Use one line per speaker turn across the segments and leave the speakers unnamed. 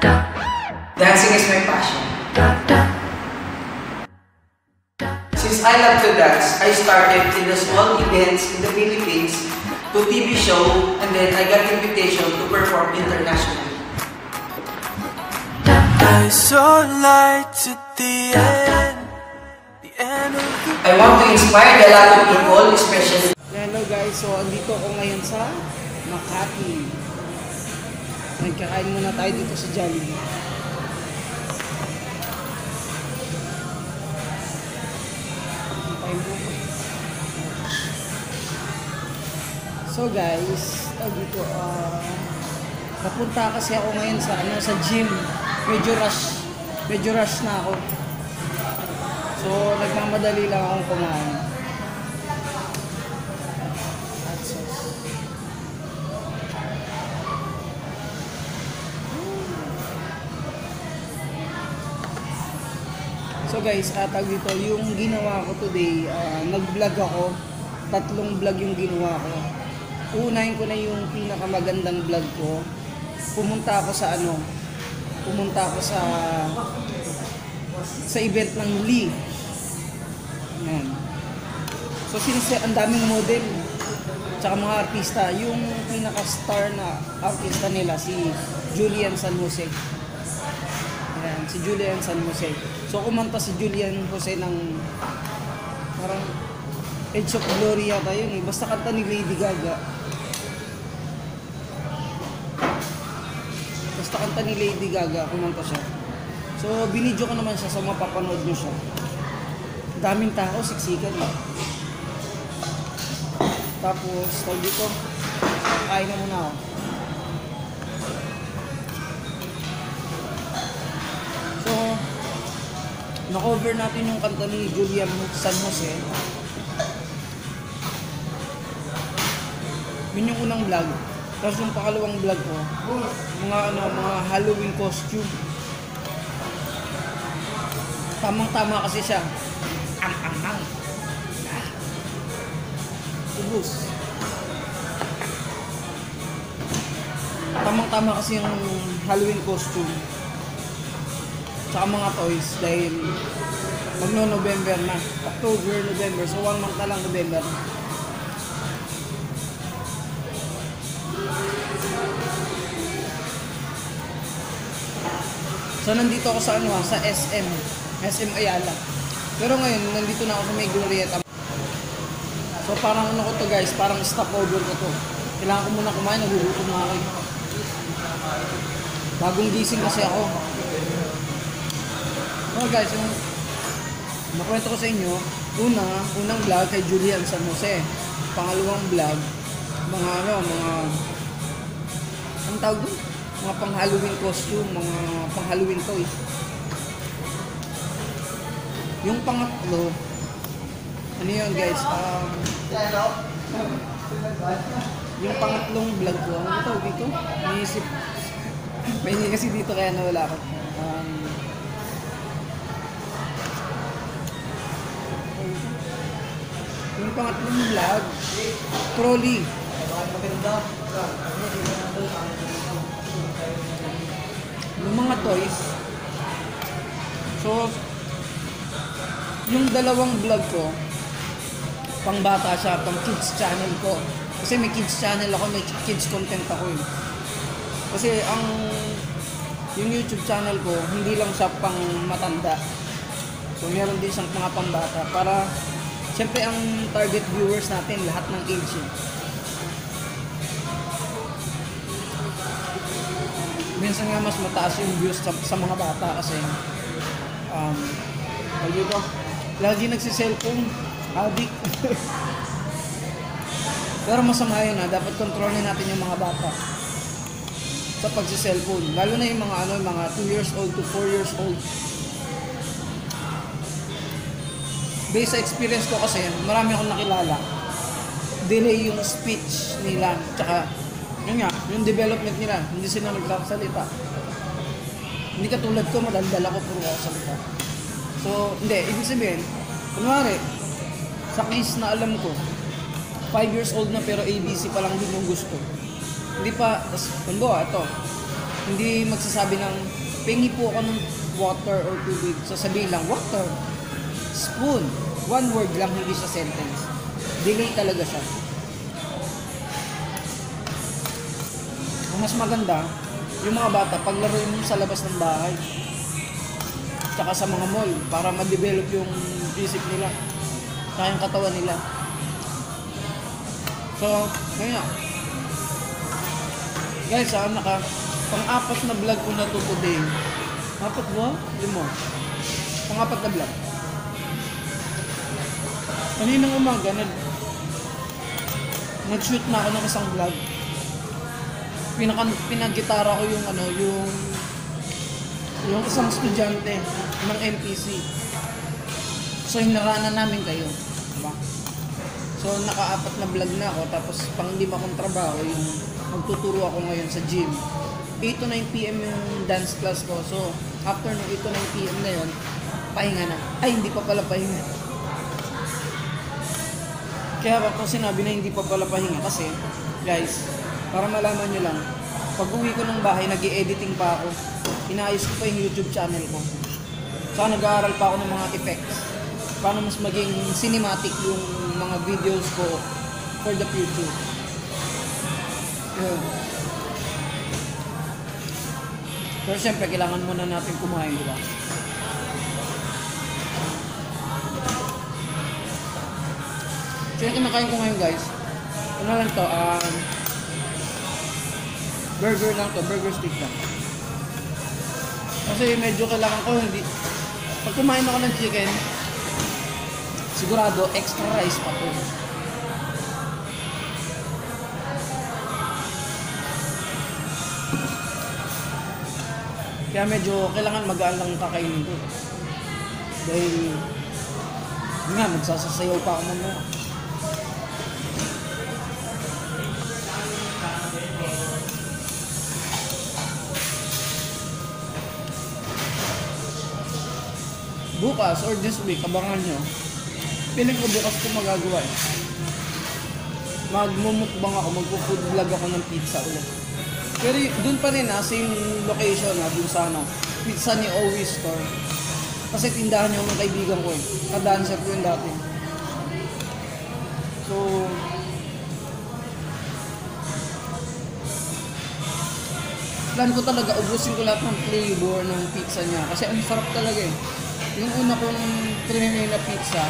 Dancing is my passion. Since I love to dance, I started in the small events in the Philippines to TV show and then I got invitation to perform internationally.
I saw light at the end, the end of the
I want to inspire a lot of people, especially
Hello guys, so andito ako ngayon sa Makati. Nagkakain muna tayo dito sa Jollibee. So guys, dito, ah, papunta kasi ako ngayon sa ano sa gym. Medyo rush, medyo rush na ako. So nagmamadali lang akong kumain. So guys, atag dito, yung ginawa ko today, ah, nag-vlog ako. Tatlong vlog yung ginawa ko. Unahin ko na yung pinakamagandang vlog ko. Pumunta ako sa ano, pumunta ako sa sa event ng Lee. Yan. So since ang daming model, tsaka mga artista, yung pinaka-star na artista nila, si Julian San Jose. Ayan, si Julian San Jose. So kumanta si Julian Jose ng parang Edge of Glory yata yun eh. Basta kanta ni Lady Gaga. Basta kanta ni Lady Gaga, kumanta siya. So binidyo ko naman siya so mapapanood nyo siya. Daming tao, siksikan eh. Tapos, tawag dito, kain na muna ako. Na-cover natin yung kanta ni Julian San Jose. Yun yung unang vlog. Tapos yung pakalawang vlog ko, mga ano, mga Halloween costume. Tamang-tama kasi siya. Ang ang ang. Ubus. Tamang-tama kasi yung Halloween costume. Tsaka mga toys dahil magno-November na. October, November. So one month na lang November. So nandito ako sa ano sa SM. SM Ayala. Pero ngayon, nandito na ako sa may Glorieta. So parang ano ko to guys, parang stopover ko to. Kailangan ko muna kumain, nagugutom na ako. eh. Bagong gising kasi ako. So guys, yung makwento ko sa inyo, una, unang vlog kay Julian San Jose. Pangalawang vlog, mga ano, mga ang tawag doon? Mga pang Halloween costume, mga pang Halloween toys. Yung pangatlo, ano yun guys, um, yung pangatlong vlog ko, ano to dito? Naisip, may hindi kasi dito kaya nawala ako. Um, yung pangatlong vlog, trolley. Yung mga toys. So, yung dalawang vlog ko, pang bata siya, pang kids channel ko. Kasi may kids channel ako, may kids content ako eh. Kasi ang yung YouTube channel ko, hindi lang siya pang matanda. So meron din siyang mga pambata para syempre ang target viewers natin lahat ng age eh. Minsan nga mas mataas yung views sa, sa mga bata kasi um, dito, lagi nagsi-cellphone, addict. Pero masama yun ha, dapat kontrolin natin yung mga bata sa pagsi-cellphone. Lalo na yung mga ano, mga 2 years old to 4 years old. Based sa experience ko kasi, marami akong nakilala. Delay yung speech nila. Tsaka, yun nga, yung development nila, hindi sila nagsasalita. Hindi katulad ko, madaldal ako, puro ako salita. So, hindi, ibig sabihin, kunwari, sa case na alam ko, 5 years old na pero ABC pa lang din yung gusto. Hindi pa, tas, halimbawa, ito, Hindi magsasabi ng, pengi po ako ng water or tubig. Sasabihin lang, water. Spoon. One word lang, hindi siya sentence. Delay talaga siya. Ang mas maganda, yung mga bata, paglaruin mo sa labas ng bahay. Tsaka sa mga mall, para ma-develop yung isip nila. Tsaka yung katawan nila. So, ngayon. Guys, ah, naka, pang-apat na vlog ko na to today. Apat ba? Limo. Pang-apat na vlog. Kaninang umaga, nag, nag-shoot na ako ng isang vlog. Pinaka, pinagitara ko yung ano, yung yung isang estudyante ng MPC. So, hinaranan namin kayo. Diba? So, naka-apat na vlog na ako. Tapos, pang lima kong trabaho, yung magtuturo ako ngayon sa gym. 8 to 9 p.m. yung dance class ko. So, after ng 8 to 9 p.m. na yun, pahinga na. Ay, hindi pa pala pahinga. Kaya ako sinabi na hindi pa pala pahinga kasi, guys, para malaman nyo lang, pag uwi ko ng bahay, nag editing pa ako. Inaayos ko pa yung YouTube channel ko. Saka nag-aaral pa ako ng mga effects. Paano mas maging cinematic yung mga videos ko for the future. Yun. Pero syempre, kailangan muna natin kumain, di ba? So yung kinakain ko ngayon guys, ano lang to, um, burger lang to, burger stick lang. Kasi medyo kailangan ko, hindi, pag kumain ako ng chicken, sigurado extra rice pa to. Kaya medyo kailangan magaan lang kakainin ko. Dahil, yun nga, magsasasayaw pa ako mamaya. Bukas or this week, abangan nyo. Piling ko bukas ko magagawa eh. Magmumukbang ako, magpo-food vlog ako ng pizza ulit. Pero dun pa rin ha, same location ha, dun sa ano, pizza ni Owie Store. Kasi tindahan yung mga kaibigan ko eh. Ka-dancer ko yun dati. So, plan ko talaga, ubusin ko lahat ng flavor ng pizza niya. Kasi ang sarap talaga eh. Yung una kong trinay na pizza,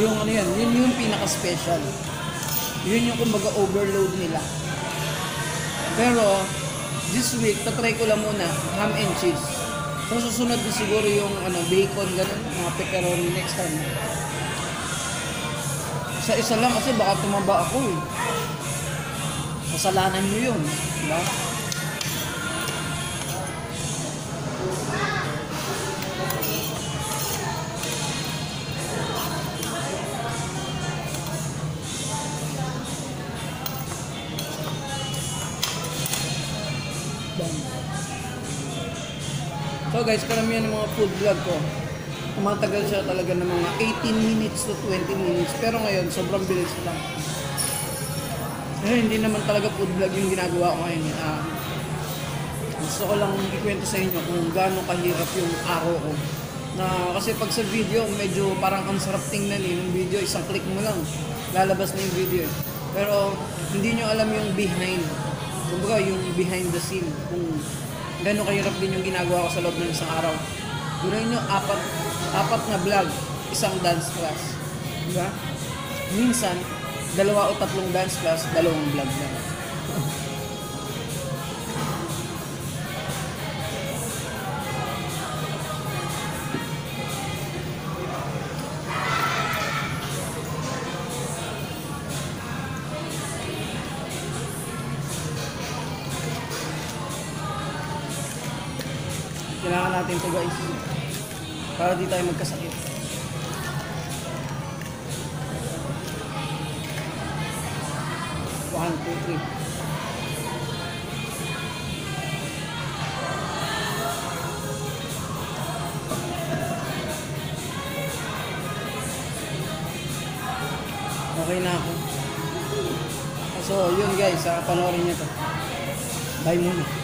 yung ano yan, yun yung pinaka-special. Yun yung kumbaga overload nila. Pero, this week, tatry ko lang muna, ham and cheese. So, susunod na siguro yung ano, bacon, ganun, mga pepperoni next time. Sa isa lang kasi baka tumaba ako eh. Kasalanan nyo yun. Diba? So guys, karamihan ng mga food vlog ko, tumatagal siya talaga ng mga 18 minutes to 20 minutes. Pero ngayon, sobrang bilis lang. Eh, hindi naman talaga food vlog yung ginagawa ko ngayon. Ah, gusto ko lang ikwento sa inyo kung gaano kahirap yung araw ko. Na, kasi pag sa video, medyo parang ang sarap tingnan eh. Yung video, isang click mo lang. Lalabas na yung video eh. Pero, hindi nyo alam yung behind. Kumbaga, yung behind the scene. Kung gano'n kahirap din yung ginagawa ko sa loob ng isang araw. Gano'n nyo, apat, apat na vlog, isang dance class. Diba? Minsan, dalawa o tatlong dance class, dalawang vlog lang. Kailangan natin to guys. Para di tayo magkasakit. One, two, three. Okay na ako. So, yun guys, ah, panoorin nyo to. Bye muna.